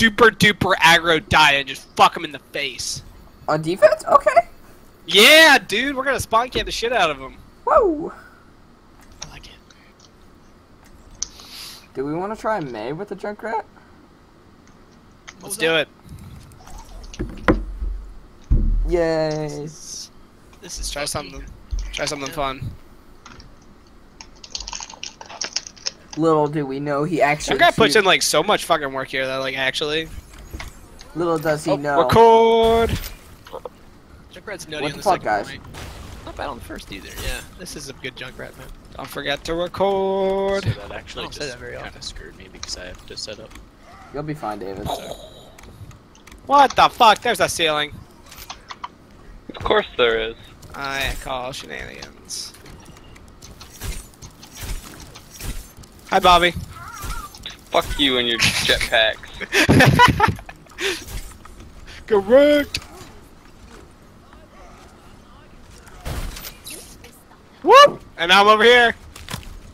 super duper aggro die and just fuck him in the face. On defense? Okay. Yeah, dude, we're gonna spawn camp the shit out of him. Whoa. I like it. Do we want to try Mei with the Junkrat? Let's do it. Yay. This is Try something. Try something fun. Little do we know he actually. Junkrat puts in like so much fucking work here that like actually. Little does he Oh, know. Record. Junkrat's nutty What on the the fuck, second guys? point. Not bad on the first either. Yeah, this is a good Junkrat man. Don't forget to record. So that actually I don't say just that very kind often. of screwed me because I have to set up. You'll be fine, David. What the fuck? There's a ceiling. Of course there is. I call shenanigans. Hi, Bobby. Fuck you and your jetpacks. Correct. Whoop! And I'm over here.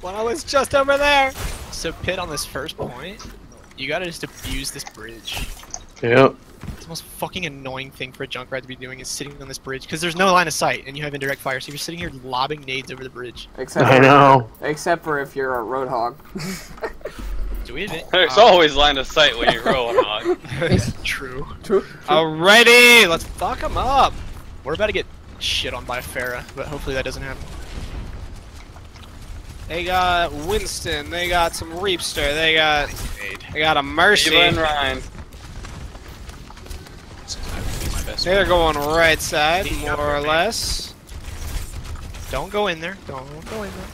When I was just over there. So pit on this first point, you gotta just abuse this bridge. Yep. It's the most fucking annoying thing for a Junkrat to be doing is sitting on this bridge because there's no line of sight and you have indirect fire, so you're sitting here lobbing nades over the bridge. Except I for, know. except for if you're a roadhog. Do we have? There's Uh, always line of sight when you're rolling on. True. True. Alrighty, let's fuck him up. We're about to get shit on by Pharah, but hopefully that doesn't happen. They got Winston. They got some Reapster. They got Nade. they got a Mercy. D.Va and Rein. Would be my best They're friend. going right side, more or less. Don't go in there. Don't go in there.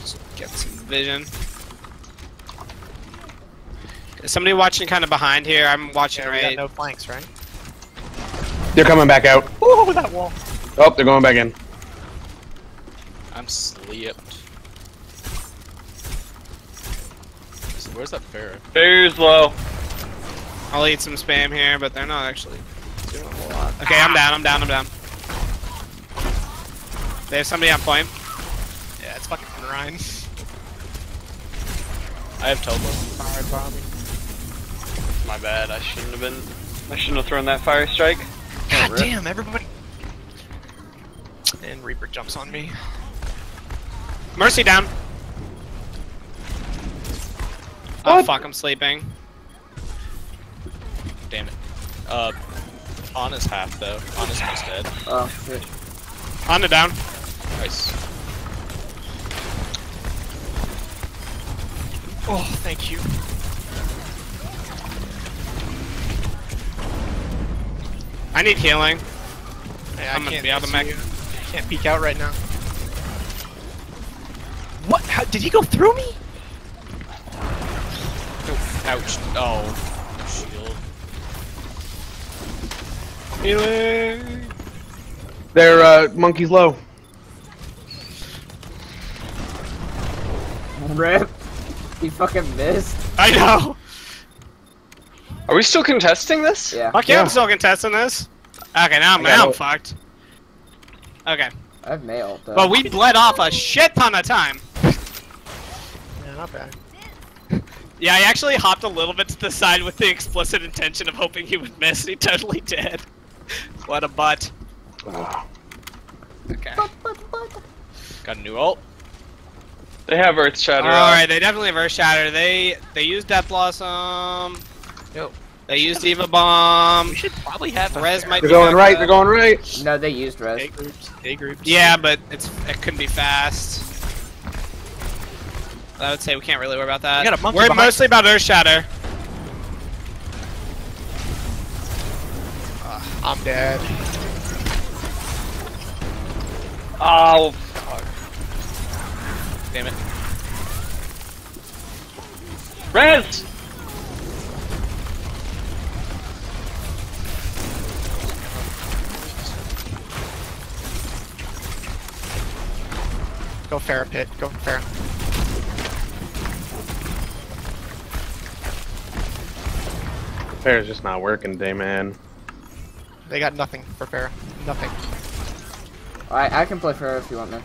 Just get some vision. Is somebody watching kind of behind here? I'm watching Yeah, we got right. no flanks, right? They're coming back out. Oh, that wall. Oh, they're going back in. I'm slipped. Where's that Pharah? Fair's low. I'll eat some spam here, but they're not actually doing a whole lot. Okay, I'm down. I'm down. I'm down. They have somebody on point. Yeah, it's fucking Rein. I have teleport. Alright, Bobby. My bad. I shouldn't have been. I shouldn't have thrown that fire strike. God rip. damn, everybody. And Reaper jumps on me. Mercy down. Oh fuck! I'm sleeping. Damn it. Uh, Ana's half though. Ana's almost dead. Oh shit. On the down. Nice. Oh, thank you. I need healing. Hey, I'm I gonna can't be out of mech. you. Can't peek out right now. What? How, did he go through me? Ouch. Oh. Healing. They're uh, monkeys low. Rip. He fucking missed. I know. Are we still contesting this? Yeah. Fuck yeah, Yeah. I'm still contesting this. Okay, now, I got now I'm fucked. Okay, I have mail though. but we bled off a shit ton of time. Yeah, not bad. Yeah, I actually hopped a little bit to the side with the explicit intention of hoping he would miss. and He totally did. What a butt. Ugh. Okay. Got a new ult. They have Earth Shatter. All out. right, they definitely have Earth Shatter. They they used Death Blossom. Yo. They used D.Va Bomb. We should probably have a Res might They're be going right. up. They're going right. No, they used Res. A res. groups. A groups. Yeah, but it's it couldn't be fast. I would say we can't really worry about that. We got a monkey We're behind- mostly about Earth Shatter. I'm dead. Oh, fuck. Damn it. Res! Go Pharah pit. Go Pharah. Fair's just not working today, man. They got nothing for Pharah. Nothing. Alright, I can play fair if you want, man.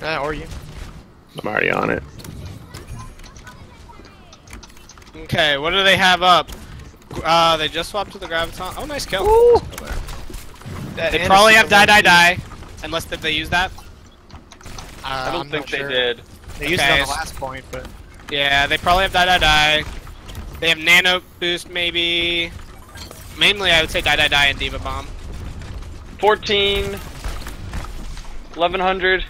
Uh, or you. I'm already on it. Okay, what do they have up? Uh, they just swapped to the graviton. Oh, nice kill. That They probably have die, die, die. Unless they, they use that. Uh, I don't I'm think they sure. did. They used it Okay, on the last point, but Yeah, they probably have die, die, die. They have nano boost, maybe. Mainly, I would say die, die, die, and D.Va bomb. 14, 1100.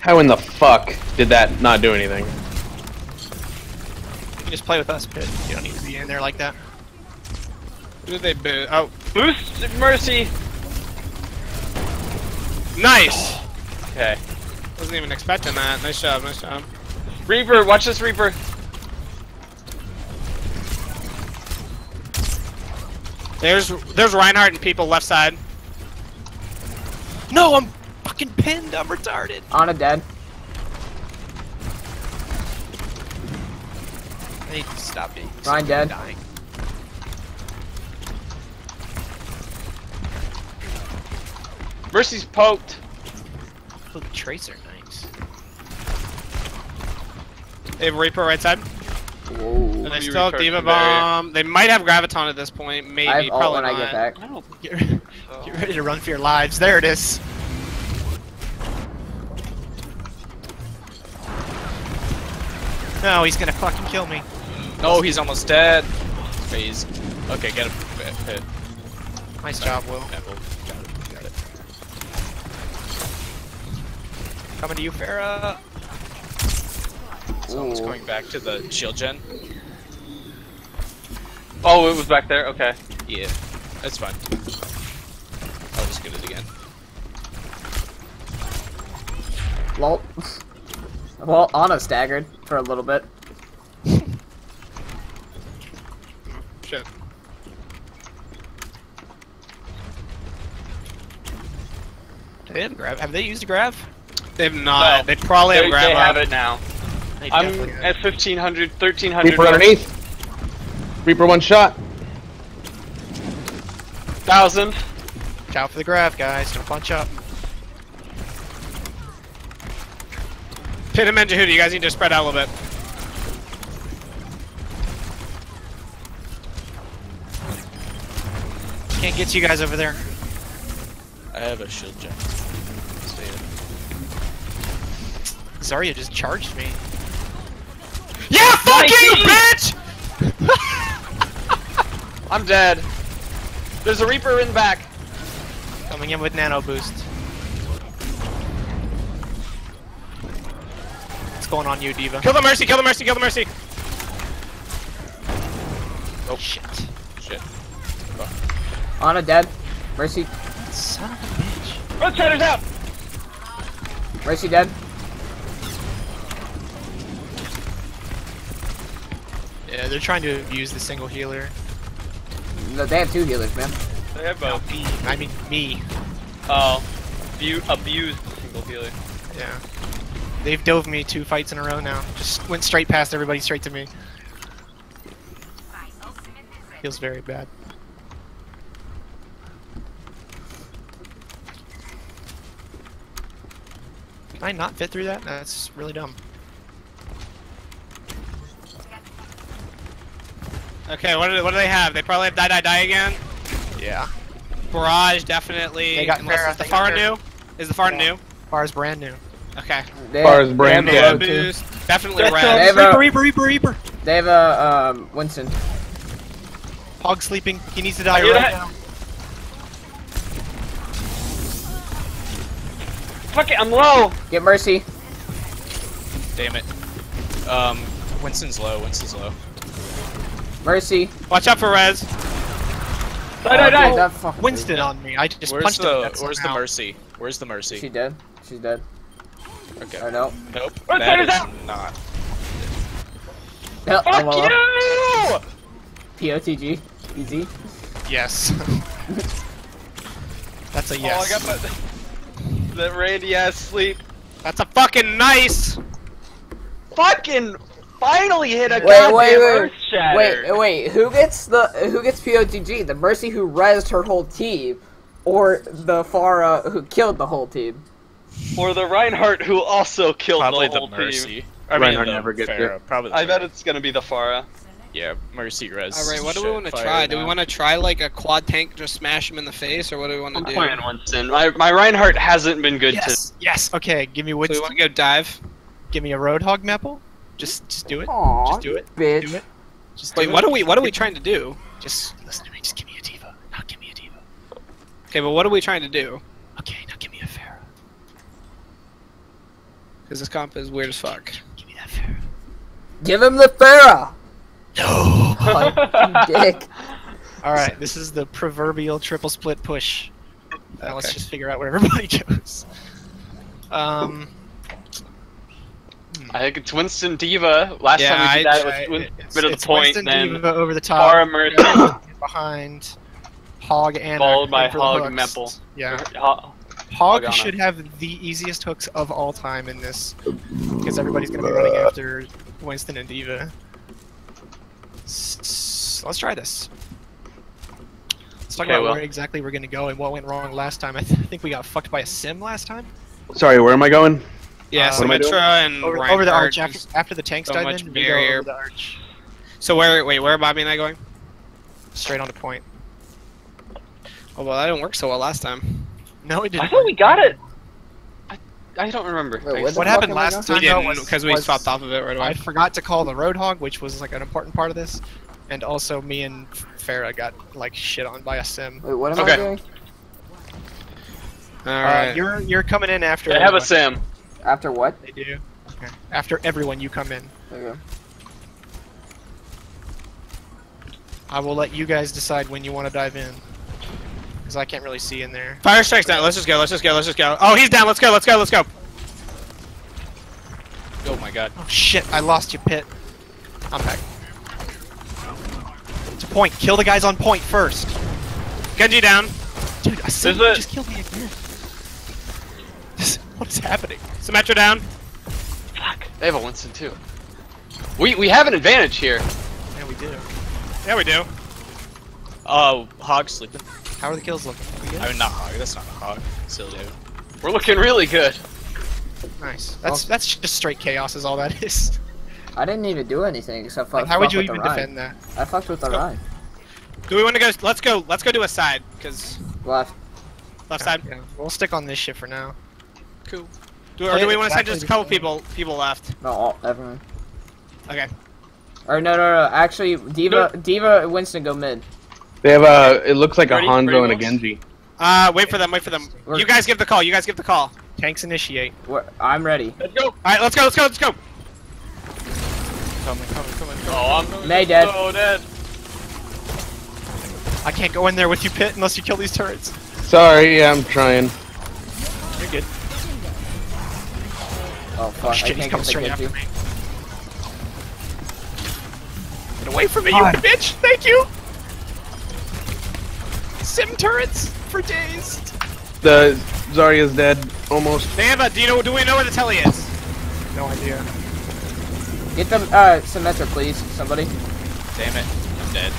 How in the fuck did that not do anything? you can just play with us, Pit. You don't need to be in there like that. Who did they boost? Oh, Boost Mercy. nice! Okay. Wasn't even expecting that. Nice job, nice job. Reaper, watch this Reaper. There's there's Reinhardt and people left side. No, I'm fucking pinned. I'm retarded. On a dead. I need to stop being Rein dead. dying. Mercy's poked. Oh, the tracer, nice. They have Reaper right side. Whoa. And they still have D.Va. Bomb. They might have Graviton at this point. Maybe, I have ult probably when I not. get back. I don't. Get, get ready to run for your lives. There it is. No, he's gonna fucking kill me. Oh, he's almost dead. Phase. Okay, get him. Hit. hit. Nice job, Will. Yeah, well, got it. Got it. Coming to you, Pharah. Someone's Ooh. going back to the shield gen. Oh, it was back there. Okay. Yeah, that's fine. I'll just get it again. Lol. well, Ana staggered for a little bit. Shit. Do they have grab? Have they used a grab? They have not. No. They probably They, have Grab they have it now. They I'm at 1500, 1300. Reaper underneath. Reaper one shot. 1000. Watch out for the grab, guys. Don't punch up. Pit and Menjahuda, you guys need to spread out a little bit. Can't get you guys over there. I have a shield gen. Stay in. Zarya just charged me. Yeah, fuck you, bitch! I'm dead. There's a Reaper in the back. Coming in with nano boost. What's going on, you D.Va? Kill the Mercy, kill the Mercy, kill the Mercy. Oh shit! Shit. Ana dead. Mercy. Son of a bitch! Roadsider's out. Mercy dead. Yeah, they're trying to abuse the single healer. No, they have two healers, man. They have No, both. me. I mean me. Oh. Abu- abused single healer. Yeah. They've dove me two fights in a row now. Just went straight past everybody, straight to me. Feels very bad. Can I not fit through that? That's really dumb. Okay, what do, what do they have? They probably have Die Die Die again. Yeah. Barrage, definitely. They got Unless is the Far new? Is the Far Yeah. new? Bar's brand new. Okay. They Far as brand they Nano have, a, new. boost. Definitely That's red. They have a- Reaper, Reaper, Reaper, Reaper! they have a um, Winston. Hog sleeping. He needs to die right that. now. Fuck it, I'm low. Get Mercy. Damn it. Um, Winston's low. Winston's low. Mercy. Watch out for Res. Die, die, die. dude, that fucking Winston on me. I just Where's punched the death Where's the somehow. mercy? Where's the mercy? She dead. She's dead. Okay. Or no. Nope. Roadsider's That is out. not. No, Fuck you! POTG. Easy. Yes. That's a yes. Oh, I got my... That Randy ass sleep. That's a fucking nice. Fucking finally hit a Wait, goddamn wait, wait. Earth Shatter. Wait, wait. Who gets the who gets POTG? The Mercy who rezzed her whole team, or the Pharah who killed the whole team? Or the Reinhardt who also killed Probably the the whole mercy. team. I mean, Reinhardt the never gets Pharah. it. Probably. The I bet it's gonna be the Pharah. Yeah, Mercy res. All right, what do we want to fire try? Do we want to try like a quad tank, just smash him in the face, or what do we want I'm to do? playing Winston. My my Reinhardt hasn't been good Yes, yes. Okay, give me Do we want to go dive? Give me a Roadhog Mepel. Just, just do it. Aw, Just do it. bitch. Do it. Just Wait, do what it. are we? What are we trying to do? Just listen to me. Just give me a D.Va. Now give me a D.Va. Okay, but what are we trying to do? Okay, now give me a Pharah. Because this comp is weird as fuck. Give me that Pharah. Give him the Pharah. No. Like, you dick. All right, this is the proverbial triple split push. Now let's just figure out where everybody goes. Um. I think it's Winston D.Va. Last Yeah, time we did I- that, I- it was Win- It's, bit of it's the point. Winston Then D.Va over the top. Pharah Mercy, behind Hog and Followed by and for the Hog hooks. Mepel. Yeah, Ha- Hog Hogana. should have the easiest hooks of all time in this because everybody's gonna be running uh, after Winston and D.Va. S- s- let's try this. Let's talk Okay, about well. where exactly we're gonna go and what went wrong last time. I th- think we got fucked by a sim last time. Sorry, where am I going? Yeah, Uh, What am I doing? Symmetra and Over, over the arch after, after the tanks so dive much in. We go over the arch So where? Wait, where are Bobby and I going? straight on the point. Oh well, that didn't work so well last time. No, it didn't. I thought we got it. I, I don't remember. Wait, what What happened last time? We didn't because we was- swapped off of it right away. I forgot to call the Roadhog, which was like an important part of this, and also me and Pharah got like shit on by a sim. Wait, what am Okay. I doing? All Uh, right. you're you're coming in after. I have a everyone. sim. After what? They do. Okay. After everyone, you come in. Okay. I will let you guys decide when you want to dive in, because I can't really see in there. Fire strikes down. Let's just go. Let's just go. Let's just go. Oh, he's down. Let's go. Let's go. Let's go. Oh my god. Oh shit! I lost you, Pit. I'm back. It's a point. Kill the guys on point first. Genji down. Dude, I said you just killed me again. This- what is happening? Symmetra down. Fuck. They have a Winston too. We we have an advantage here. Yeah, we do. Yeah, we do. Oh, Hog sleeping. How are the kills looking? We good? I mean, not Hog. That's not a Hog. Still, dude. We're looking really good. Nice. That's that's just straight chaos. Is all that is. I didn't even do anything except fuck. Like, how would you with the even ride. defend that? I fucked with the go. ride. Do we want to go? Let's go. Let's go to a side because Left. left side. Yeah, we'll stick on this shit for now. Cool. Do, or do we it want to send just a couple same. people people left? No, all, everyone. Okay. Or no, no, no. Actually, D.Va, D.Va, and Winston go mid. They have a. It looks like Ready? a Hanzo and a Genji. Uh, wait for them. Wait for them. We're- You guys give the call. You guys give the call. Tanks initiate. We're, I'm ready. Let's go. All right, let's go. Let's go. Let's go. Coming, coming, coming. Oh, I'm May dead. so dead. I can't go in there with you, Pit, unless you kill these turrets. Sorry, yeah, I'm trying. You're good. Oh fuck! I Shit, he's coming straight the after Genji. me. Get away from me, God. you bitch! Thank you! Sim turrets for days. The Zarya's dead, almost. They have a. Do you know? Do we know where the telly is? No idea. Get them, uh, Symmetra, please. Somebody. Damn it. I'm dead.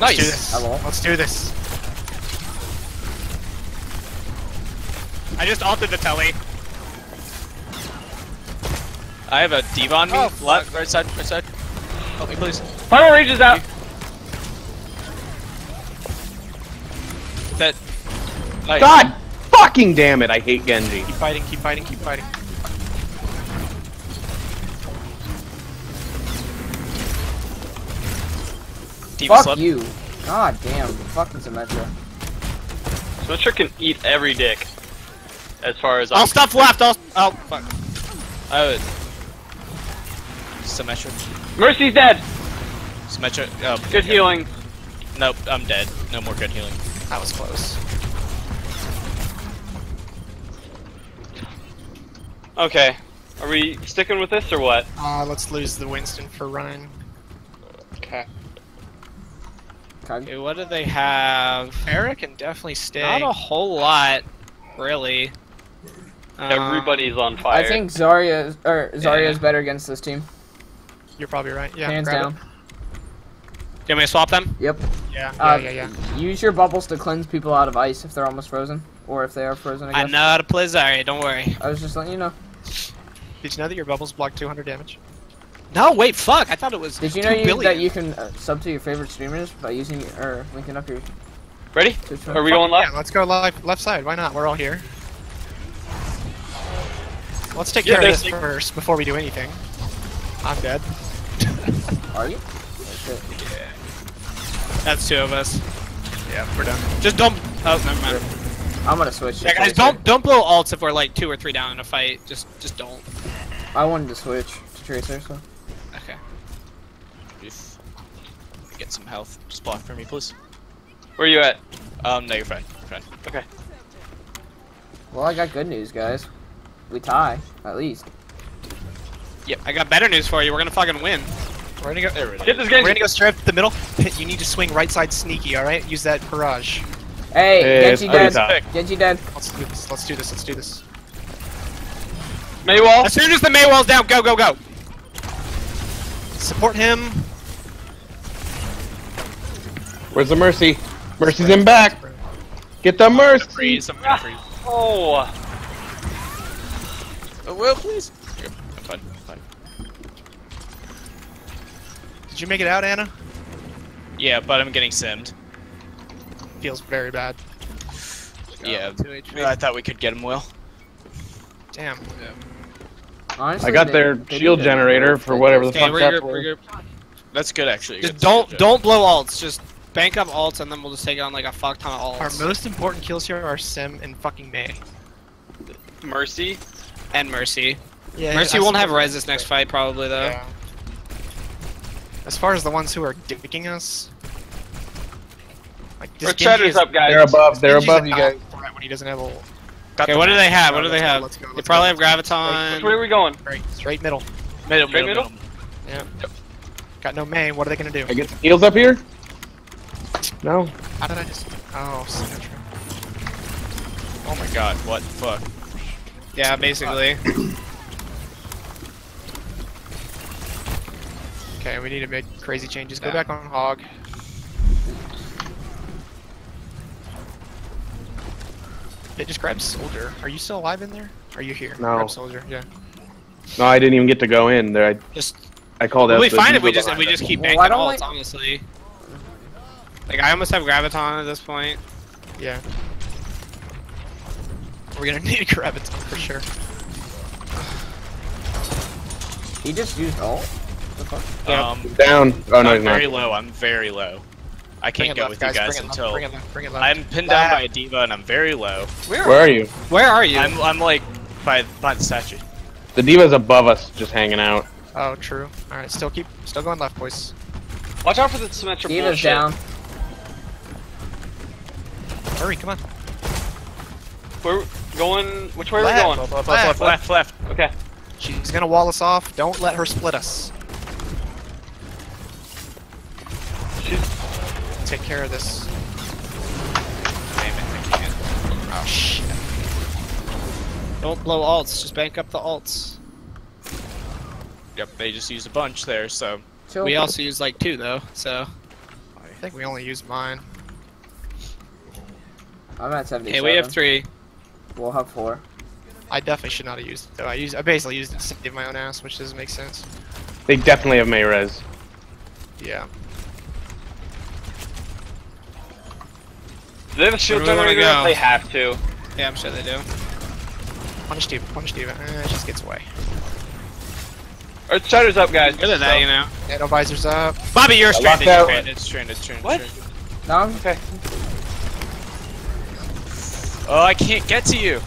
Let's do this. Hello? Let's do this. I just altered the telly. I have a D.Va on me. Oh, Left, right side, right side. Help me, please. Final rage is out. That. Nice. God fucking damn it! I hate Genji. Keep fighting, keep fighting, keep fighting. D.Va Fuck slept. you. God damn. Fucking Symmetra. Symmetra can eat every dick. As far as All I'm stuff left. All. Oh fuck. I would. Symmetra. Mercy's dead. Symmetra. Oh, Good healing. Nope, I'm dead. No more good healing. That was close. Okay. Are we sticking with this or what? Uh, let's lose the Winston for Rein. Okay. Okay, what do they have? Eric can definitely stay. Not a whole lot, really. Everybody's on fire. I think Zarya or Zarya Yeah. is better against this team. You're probably right. Yeah, Hands down. it. Do you want me to swap them? Yep. Yeah, yeah, Uh, yeah, yeah. Use your bubbles to cleanse people out of ice if they're almost frozen, or if they are frozen. I I know how to play Zarya. Don't worry. I was just letting you know. Did you know that your bubbles block 200 damage? No, wait, fuck. I thought it was. Did you know 2 you, that you can uh, sub to your favorite streamers by using or linking up your Ready? Are we going left? Yeah, let's go left, left side. Why not? We're all here. Let's take Yeah, care of this like- first before we do anything. I'm dead. Are you? Shit. That's two of us. Yeah, we're done. Just don't. Oh, never mind. I'm gonna switch. Yeah, guys, don't don't blow ults if we're like two or three down in a fight. Just just don't. I wanted to switch to Tracer, so. Okay. If get some health, just block for me, please. Where are you at? Um, no, you're fine. You're fine. Okay. Well, I got good news, guys. We tie, at least. Yep. I got better news for you. We're gonna fucking win. We're gonna go. There we go. Get this We're gonna go straight up the middle. You need to swing right side sneaky, alright? Use that barrage. Hey, Hey, Genji dead. tough. Genji dead. Let's do this. Let's do this. Let's do this. Mei wall. As soon as the Mei wall's down, go go go. Support him. Where's the mercy? Mercy's in back. Get the mercy. Freeze. I'm gonna freeze. Ah, oh. Oh, well, please. Here, I'm fine. I'm fine. Did you make it out, Ana? Yeah, but I'm getting simmed. Feels very bad. Yeah. I thought we could get him well. Damn. Honestly, I got their shield generator for it. whatever the Okay, fuck we're that was. We're. That's good, actually. Just Good don't suggestion. don't blow ults. Just bank up ults and then we'll just take it on like a fuck ton of alts. Our most important kills here are Sim and fucking Mei. Mercy. And Mercy. Yeah, Mercy won't have suppose- res this next fight probably though. Yeah. As far as the ones who are dicking us, like this Our Genji chatter's is- up, guys. They're above. They're Genji's above you guys. When he doesn't have ult. Okay, what do they have? What do they Let's go, have? let's go, They let's probably go. have Which way are we going? Right, straight middle. Middle, Straight middle, middle? middle. Got no Mei. What are they gonna do? I get some heals up here. No. How did I just? Oh, Symmetra. Oh my god, what the fuck? Yeah, basically. Okay, we need to make crazy changes. Go Yeah. back on Hog. It just grabs Soldier. Are you still alive in there? Are you here? No. Grab Soldier. Yeah. No, I didn't even get to go in. There, I, Just I called out. we the find if we just if we just keep Well, banking why don't ults, we- honestly. Like I almost have Graviton at this point. Yeah. We're gonna need a Graviton for sure. He just used ult? The fuck? Yeah. Um, down. Oh no, I'm he's not. very low. I'm very low. I can't go left, with guys. you guys bring it left, until bring it left. Bring it left. I'm pinned down by a D.Va and I'm very low. Where are you? Where are you? I'm I'm like by by the statue. The D.Va's above us, just hanging out. Oh, true. All right, still keep, still going left, boys. Watch out for the Symmetra D.Va's bullshit. down. Hurry, come on. We're going. Which way are Left. we going? Left, left, left, left, left. Okay. She's gonna wall us off. Don't let her split us. She's. Take care of this. Damn it, I can't. Oh shit. Don't blow ults. Just bank up the ults. Yep, they just used a bunch there, so Chill. We also use like two though, so. I think we only used mine. I'm at 77. Okay, we have three. We'll have four. I definitely should not have used it though. I used I basically used it to save my own ass, which doesn't make sense. They definitely have Mayrez. Yeah. Do they have a shield Where do we wanna generator? go? They have to. Yeah, I'm sure they do. Punish D.Va, punish D.Va. Eh, it just gets away. Our chatter's up, guys. Good at that, you know. Yeah, no visors up. Bobby, you're stranded. You're stranded. stranded, stranded, What? stranded. No? Okay. Oh, I can't get to you.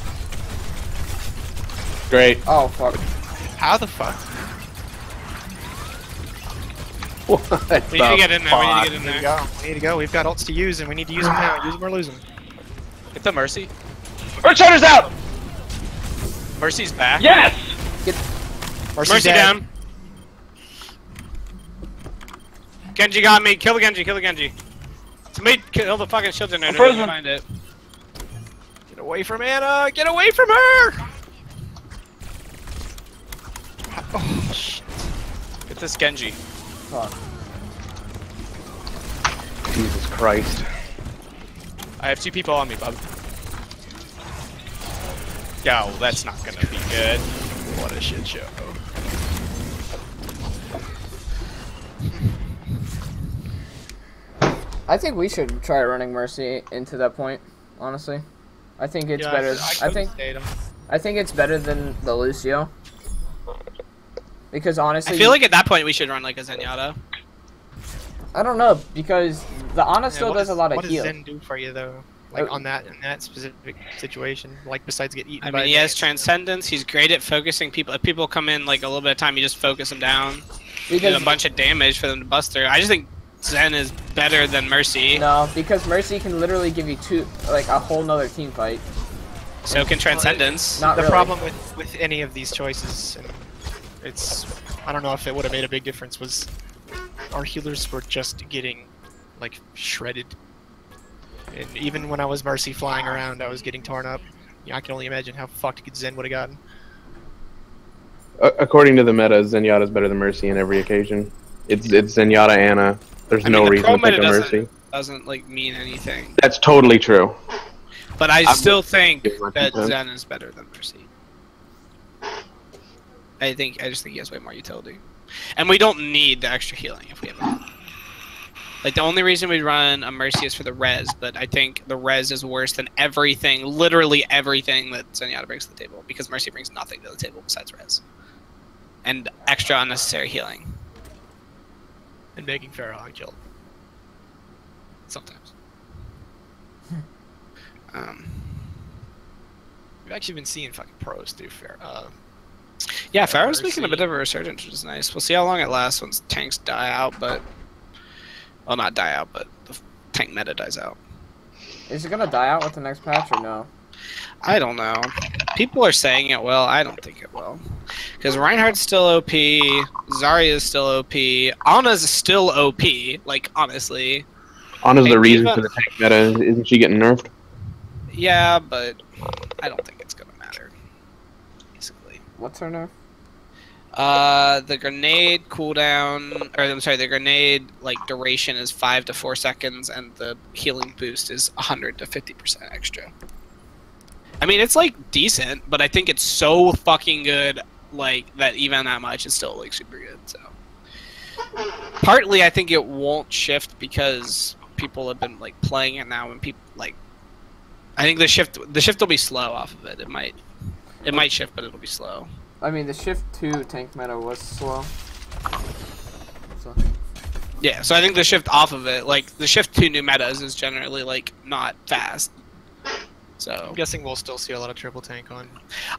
Great. Oh, fuck. How the fuck? What We need to get in there. We need to get in We need to there. go. We need to go. We've got ults to use, and we need to use them now. Use them or lose them. Get the mercy. Our chatter's out. Mercy's back. Yes. Get Mercy down. Genji got me. Kill the Genji. Kill the Genji. Somebody kill the fucking shield generator. frozen. Find it. Get away from Ana! Get away from her! Oh, shit. Get this Genji. Fuck. Jesus Christ. I have two people on me, bub. Yo, that's not gonna be good. what a shit show. I think we should try running Mercy into that point. Honestly, I think it's better. I, think I think it's better than the Lucio. Because honestly, I feel like at that point we should run like a Zenyatta. I don't know because the Ana still what does does- a lot of What heal. does Zen do for you though? Like on that in that specific situation, like besides get eaten I by mean, he has transcendence. He's great at focusing people. If people come in like a little bit of time, you just focus them down. You do Because a bunch of damage for them to bust her. I just think Zen is better than Mercy. no, because Mercy can literally give you two, like a whole nother team fight. So can Transcendence. Not the really. problem with with any of these choices, and it's I don't know if it would have made a big difference. Was our healers were just getting like shredded, and even when I was Mercy flying around, I was getting torn up. Yeah, I can only imagine how fucked Zen would have gotten. According to the meta, Zenyatta is better than Mercy in every occasion. It's it's Zenyatta Ana. There's I no mean, reason to pick a doesn't- Mercy. Doesn't like mean anything. That's totally true. But I I'm- still think that. Zen is better than Mercy. I think I just think he has way more utility, and we don't need the extra healing if we have it. Like the only reason we run a Mercy is for the res, but I think the res is worse than everything, literally everything that Zenyatta brings to the table, because Mercy brings nothing to the table besides res, and extra unnecessary healing And making Pharah killed. sometimes. Um, We've actually been seeing fucking pros do Pharah. Uh, Yeah, Yeah, Pharah's making a bit of a resurgence, which is nice. We'll see how long it lasts once tanks die out, but well, not die out, but the tank meta dies out. Is it gonna die out with the next patch or no? I don't know. People are saying it will. I don't think it will, because Reinhardt's still OP, Zarya's still OP, Ana's still OP. Like honestly, Ana's Hey, the reason D.Va- for the tank meta. Isn't she getting nerfed? yeah, but I don't think it's gonna matter. Basically. What's her nerf? Uh, the grenade cooldown, or I'm sorry, the grenade like duration is five to four seconds, and the healing boost is 100 to 50 percent extra. I mean, it's like decent, but I think it's so fucking good, like that even that much is still like super good. So, partly I think it won't shift because people have been like playing it now, and people like. I think the shift the shift will be slow off of it. It might it might shift, but it'll be slow. I mean, the shift to tank meta was slow. So, Yeah, so I think the shift off of it, like the shift to new metas, is generally like not fast. So I'm guessing we'll still see a lot of triple tank on.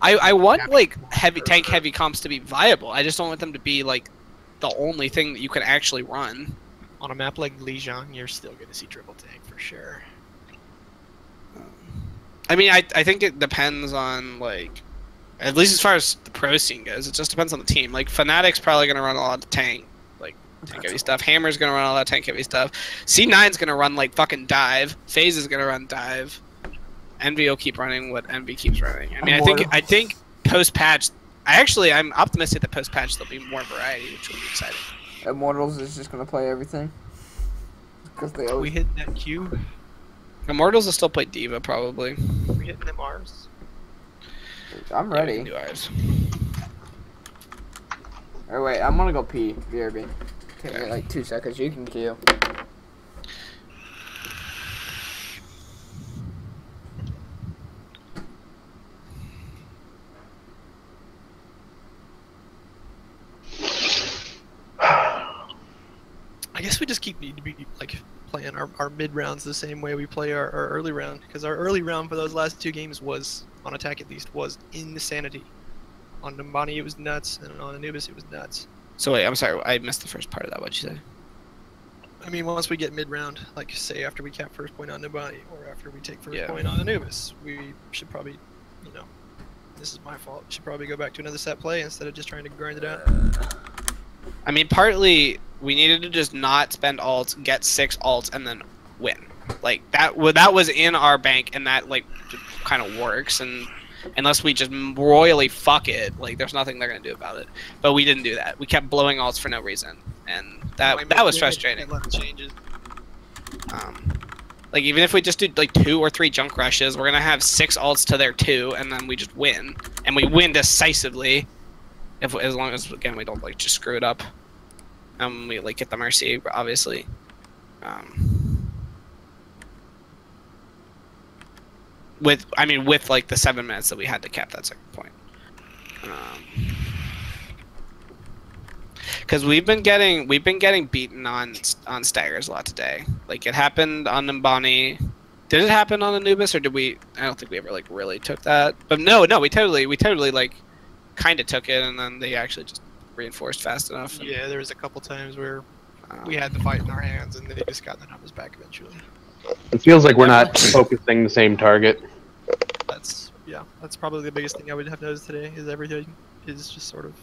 I I want like heavy tank heavy comps to be viable. I just don't want them to be like the only thing that you can actually run. On a map like Lijiang, you're still going to see triple tank for sure. I mean, I I think it depends on like, at least as far as the pro scene goes, it just depends on the team. Like Fnatic's probably gonna run a lot of tank, like tank heavy stuff. Hammer's gonna run a lot of tank heavy stuff. C9's gonna run like fucking dive. FaZe is gonna run dive. Envy will keep running what Envy keeps running. I mean, I think I think post patch. I actually I'm optimistic that post patch there'll be more variety, which will be exciting. Immortals is just gonna play everything. Because they Always... we hit that Q? Immortals will still play D.Va probably. we hitting them R's? I'm ready. can do ours. Or wait, I'm gonna go pee. BRB. Take me Okay. like two seconds. You can queue. I guess we just keep need to be like playing our, our mid rounds the same way we play our, our early round because our early round for those last two games was on attack at least was insanity. On Numbani it was nuts, and on Anubis it was nuts. So wait, I'm sorry, I missed the first part of that. What'd you say? I mean, once we get mid round, like say after we cap first point on Numbani or after we take first Yeah. point on Anubis, we should probably, you know, this is my fault. Should probably go back to another set play instead of just trying to grind it out. I mean, partly we needed to just not spend alts, get six alts, and then win. Like that. That was in our bank, and that like kind of works. And unless we just royally fuck it, like there's nothing they're gonna do about it. But we didn't do that. We kept blowing alts for no reason, and that Like, that was frustrating. a lot of changes. Um, like even if we just do like two or three junk rushes, we're gonna have six alts to their two, and then we just win, and we win decisively. If as long as again we don't like just screw it up, and we like get the mercy, obviously. Um, with I mean with like the seven minutes that we had to cap that second point. Um, because we've been getting we've been getting beaten on on staggers a lot today. Like it happened on Numbani. Did it happen on Anubis or did we? I don't think we ever like really took that. But no, no, we totally we totally like kind of took it and then they actually just reinforced fast enough. And, Yeah, there was a couple times where um, we had the fight in our hands and they just got the numbers back eventually. It feels like we're not focusing the same target. That's yeah, that's probably the biggest thing I would have noticed today is everything is just sort of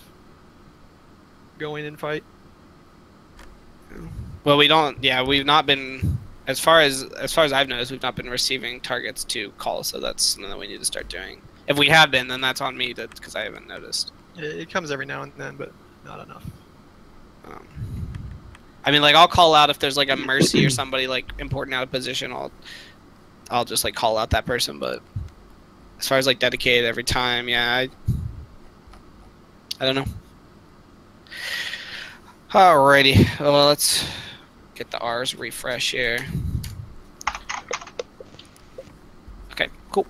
going in fight. Well, we don't. Yeah, we've not been as far as as far as I've noticed, we've not been receiving targets to call. So that's something that we need to start doing. If we have been, then that's on me because I haven't noticed. It, it comes every now and then, but not enough. Um, I mean, like I'll call out if there's like a mercy or somebody like important out of position. I'll I'll just like call out that person. But as far as like dedicated every time, yeah, I I don't know. Alrighty, well let's get the R's refresh here. Okay, cool.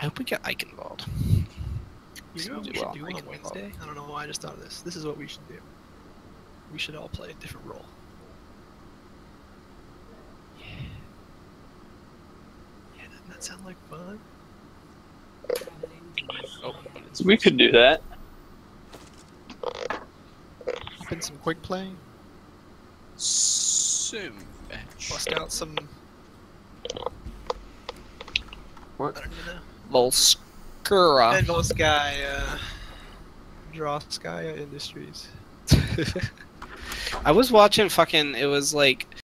I hope we get Ike involved. You know what we should well do on on Wednesday? I don't know why I just thought of this. This is what we should do. We should all play a different role. Yeah. Yeah, doesn't that sound like fun? Oh, We could do that. Hop in some quick play, Soon. bust out some. What? I don't even. Volskaya. Endless Sky, uh, Industries. I was watching fucking. It was like